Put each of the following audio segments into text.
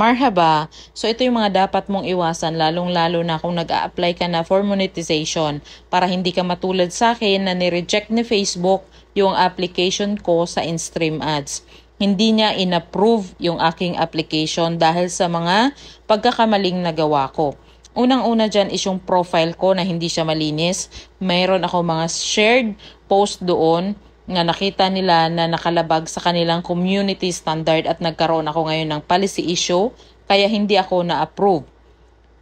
Marhaba! So ito yung mga dapat mong iwasan lalong-lalo na kung nag-a-apply ka na for monetization para hindi ka matulad sa akin na ni-reject ni Facebook yung application ko sa in-stream ads. Hindi niya in-approve yung aking application dahil sa mga pagkakamaling nagawa ko. Unang-una dyan is yung profile ko na hindi siya malinis. Mayroon ako mga shared post doon nga nakita nila na nakalabag sa kanilang community standard at nagkaroon ako ngayon ng policy issue kaya hindi ako na-approve.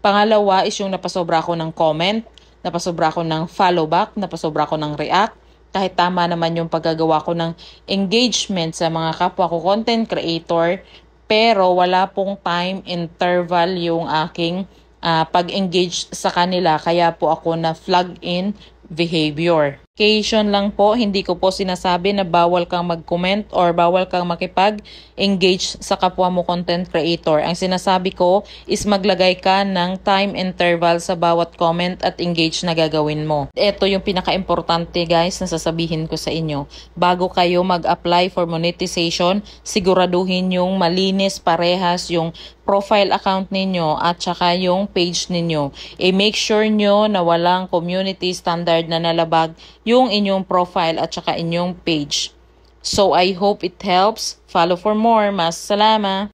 Pangalawa is yung napasobra ako ng comment, napasobra ako ng follow back, napasobra ako ng react, kahit tama naman yung paggagawa ko ng engagement sa mga kapwa ko content creator, pero wala pong time interval yung aking uh, pag-engage sa kanila kaya po ako na flag in behavior. Occasion lang po, hindi ko po sinasabi na bawal kang mag-comment or bawal kang makipag-engage sa kapwa mo content creator. Ang sinasabi ko is maglagay ka ng time interval sa bawat comment at engage na gagawin mo. Ito yung pinaka-importante guys na sasabihin ko sa inyo. Bago kayo mag-apply for monetization, siguraduhin yung malinis parehas yung profile account ninyo at saka yung page ninyo. I-make sure nyo na walang community standard na nalabag yung inyong profile at saka inyong page. So I hope it helps. Follow for more. Mas salama.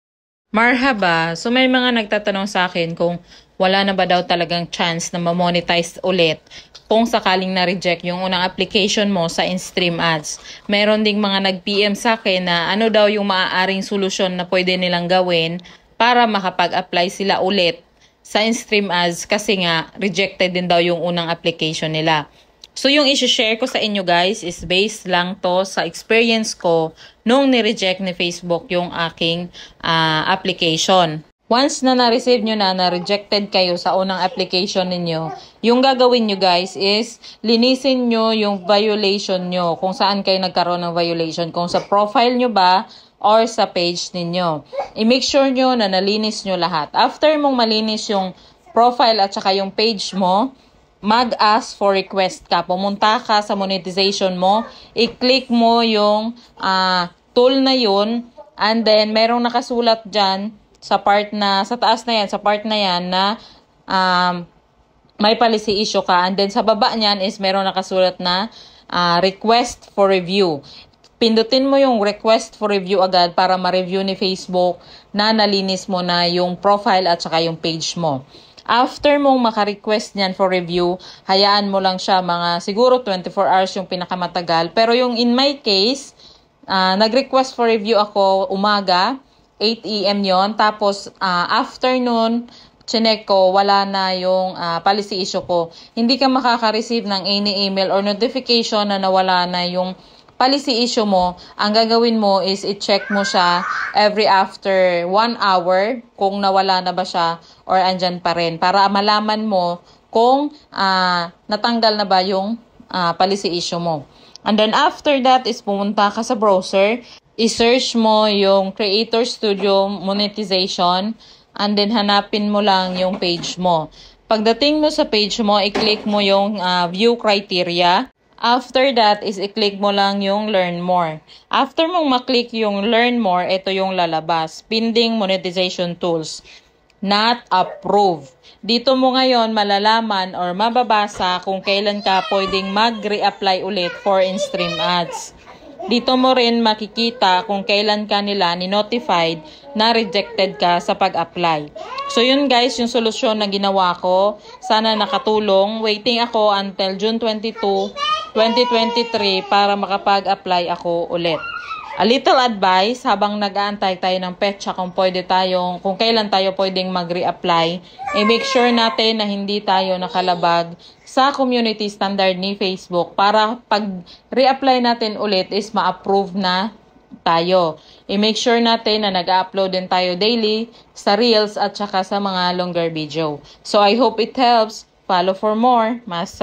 Marhaba. So may mga nagtatanong sa akin kung wala na ba daw talagang chance na ma-monetize ulit kung sakaling na-reject yung unang application mo sa in-stream ads. Meron ding mga nag-PM sa akin na ano daw yung maaaring solusyon na pwede nilang gawin para makapag-apply sila ulit sa in-stream ads kasi nga rejected din daw yung unang application nila. So yung i-share ko sa inyo guys is based lang to sa experience ko nung ni-reject ni Facebook yung aking uh, application. Once na na-receive nyo na, na-rejected kayo sa unang application ninyo, yung gagawin nyo guys is linisin nyo yung violation nyo, kung saan kayo nagkaroon ng violation, kung sa profile nyo ba or sa page ninyo. I-make sure nyo na nalinis nyo lahat. After mong malinis yung profile at saka yung page mo, mag-ask for request ka. Pumunta ka sa monetization mo, i-click mo yung uh, tool na yun, and then merong nakasulat dyan sa part na, sa taas na yan, sa part na yan na um, may policy issue ka. And then sa baba niyan is meron nakasulat na uh, request for review pindutin mo yung request for review agad para ma-review ni Facebook na nalinis mo na yung profile at saka yung page mo. After mong maka-request niyan for review, hayaan mo lang siya mga siguro 24 hours yung pinakamatagal. Pero yung in my case, uh, nag-request for review ako umaga, 8 a.m. yon Tapos uh, afternoon, chinek ko, wala na yung uh, policy issue ko. Hindi ka makaka-receive ng any email or notification na nawala na yung policy issue mo, ang gagawin mo is i-check mo siya every after one hour kung nawala na ba siya or andyan pa rin para malaman mo kung uh, natanggal na ba yung uh, policy issue mo. And then after that is pumunta ka sa browser, i-search mo yung Creator Studio monetization and then hanapin mo lang yung page mo. Pagdating mo sa page mo, i-click mo yung uh, view criteria After that is i-click mo lang yung learn more. After mong maklik yung learn more, ito yung lalabas. Pending monetization tools. Not approved. Dito mo ngayon malalaman or mababasa kung kailan ka pwedeng mag-reapply ulit for in-stream ads. Dito mo rin makikita kung kailan ka nila ni-notified na rejected ka sa pag-apply. So yun guys, yung solusyon na ginawa ko. Sana nakatulong. Waiting ako until June 22 2023 para makapag-apply ako ulit. A little advice habang nag-aantay tayo ng petsa kung pwede tayong, kung kailan tayo pwedeng mag-reapply, i-make sure natin na hindi tayo nakalabag sa community standard ni Facebook para pag reapply natin ulit is ma-approve na tayo. I-make sure natin na nag-upload din tayo daily sa Reels at saka sa mga longer video. So I hope it helps. Follow for more. Mas